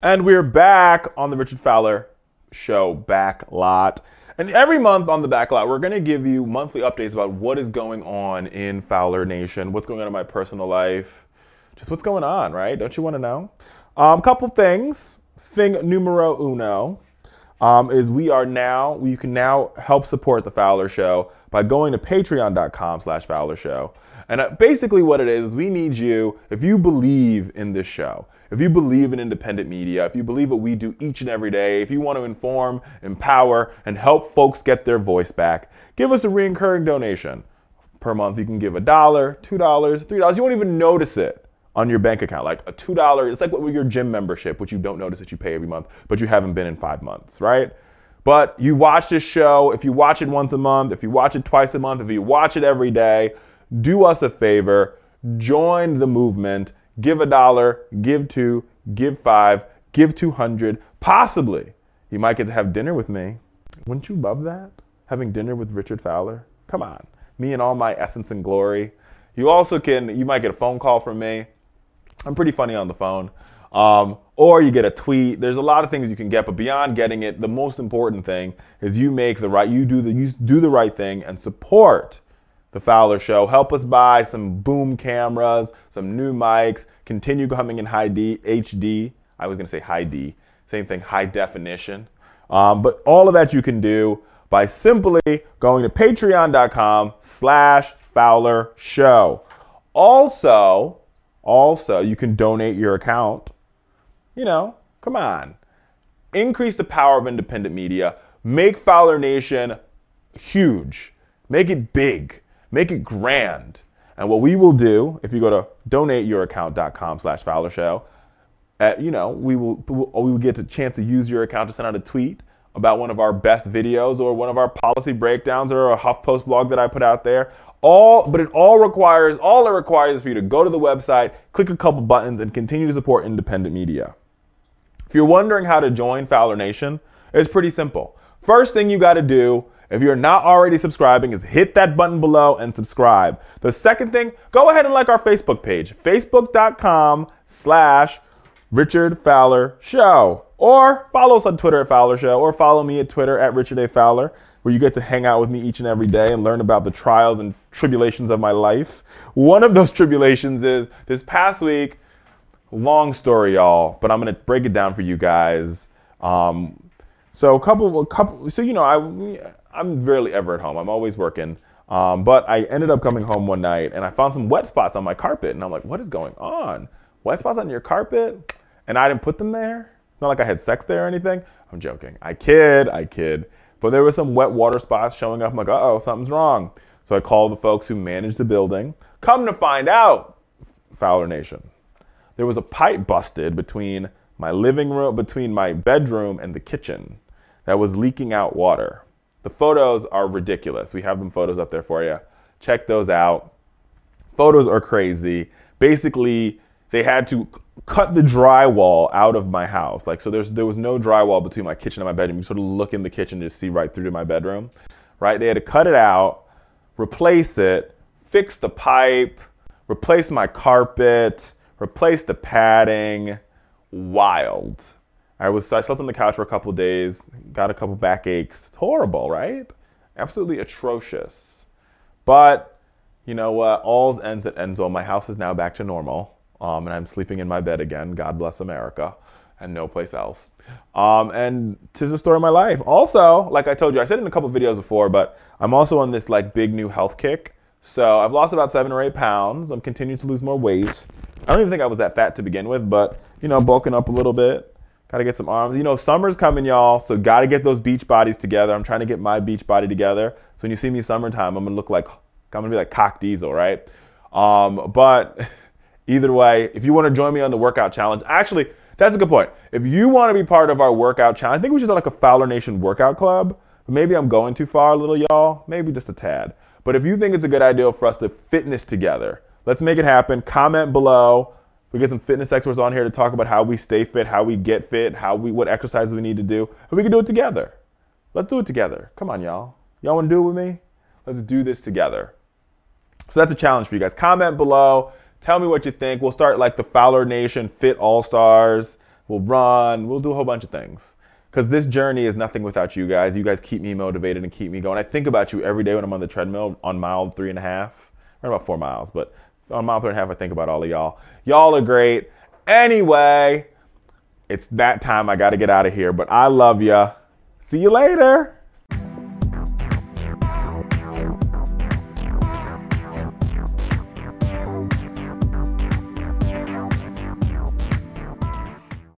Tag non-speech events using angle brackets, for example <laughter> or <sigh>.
And we're back on the Richard Fowler Show back lot. And every month on the back lot, we're going to give you monthly updates about what is going on in Fowler Nation, what's going on in my personal life, just what's going on, right? Don't you want to know? A um, couple things. Thing numero uno um, is we are now, you can now help support the Fowler Show by going to patreon.com slash Fowler Show. And uh, basically what it is, we need you, if you believe in this show, if you believe in independent media, if you believe what we do each and every day, if you want to inform, empower, and help folks get their voice back, give us a recurring donation. Per month, you can give a dollar, two dollars, three dollars. You won't even notice it on your bank account. Like a two dollar, it's like what your gym membership, which you don't notice that you pay every month, but you haven't been in five months, right? But you watch this show, if you watch it once a month, if you watch it twice a month, if you watch it every day, do us a favor, join the movement give a dollar, give two, give five, give 200. Possibly, you might get to have dinner with me. Wouldn't you love that? Having dinner with Richard Fowler? Come on. Me and all my essence and glory. You also can, you might get a phone call from me. I'm pretty funny on the phone. Um, or you get a tweet. There's a lot of things you can get, but beyond getting it, the most important thing is you make the right, you do the, you do the right thing and support the Fowler Show. Help us buy some boom cameras, some new mics, continue coming in high D, HD. I was going to say high D, same thing, high definition. Um, but all of that you can do by simply going to patreon.com slash Fowler Show. Also, also, you can donate your account. You know, come on. Increase the power of independent media. Make Fowler Nation huge. Make it big. Make it grand. And what we will do, if you go to donateyouraccount.com slash Fowler Show, at, you know, we will, we will get a chance to use your account to send out a tweet about one of our best videos or one of our policy breakdowns or a HuffPost blog that I put out there. All, but it all requires, all it requires is for you to go to the website, click a couple buttons, and continue to support independent media. If you're wondering how to join Fowler Nation, it's pretty simple. First thing you got to do if you're not already subscribing, is hit that button below and subscribe. The second thing, go ahead and like our Facebook page, facebook.com slash Richard Fowler Show. Or follow us on Twitter at Fowler Show, or follow me at Twitter at Richard A. Fowler, where you get to hang out with me each and every day and learn about the trials and tribulations of my life. One of those <laughs> tribulations is this past week, long story, y'all, but I'm gonna break it down for you guys. Um, so a couple, a couple. So you know, I I'm rarely ever at home. I'm always working. Um, but I ended up coming home one night and I found some wet spots on my carpet, and I'm like, what is going on? Wet spots on your carpet? And I didn't put them there. Not like I had sex there or anything. I'm joking. I kid, I kid. But there was some wet water spots showing up. I'm like, oh, something's wrong. So I called the folks who manage the building. Come to find out, Fowler Nation, there was a pipe busted between my living room, between my bedroom and the kitchen that was leaking out water. The photos are ridiculous. We have them photos up there for you. Check those out. Photos are crazy. Basically, they had to cut the drywall out of my house. Like so there's there was no drywall between my kitchen and my bedroom. You sort of look in the kitchen to see right through to my bedroom. Right? They had to cut it out, replace it, fix the pipe, replace my carpet, replace the padding. Wild. I was I slept on the couch for a couple days, got a couple backaches. It's horrible, right? Absolutely atrocious. But you know what? All's ends at ends well. My house is now back to normal, um, and I'm sleeping in my bed again. God bless America, and no place else. Um, and tis the story of my life. Also, like I told you, I said in a couple videos before, but I'm also on this like big new health kick. So I've lost about seven or eight pounds. I'm continuing to lose more weight. I don't even think I was that fat to begin with, but you know, bulking up a little bit. Got to get some arms. You know, summer's coming, y'all. So got to get those beach bodies together. I'm trying to get my beach body together. So when you see me summertime, I'm gonna look like I'm gonna be like cock diesel, right? Um, but <laughs> either way, if you want to join me on the workout challenge, actually, that's a good point. If you want to be part of our workout challenge, I think we should start like a Fowler Nation workout club. Maybe I'm going too far, a little y'all. Maybe just a tad. But if you think it's a good idea for us to fitness together, let's make it happen. Comment below. We get some fitness experts on here to talk about how we stay fit, how we get fit, how we what exercises we need to do, and we can do it together. Let's do it together. Come on, y'all. Y'all want to do it with me? Let's do this together. So that's a challenge for you guys. Comment below. Tell me what you think. We'll start like the Fowler Nation Fit All Stars. We'll run. We'll do a whole bunch of things. Because this journey is nothing without you guys. You guys keep me motivated and keep me going. I think about you every day when I'm on the treadmill on mile three and a half, or about four miles, but on mile three and a half, I think about all of y'all. Y'all are great. Anyway, it's that time. I got to get out of here, but I love ya. See you later.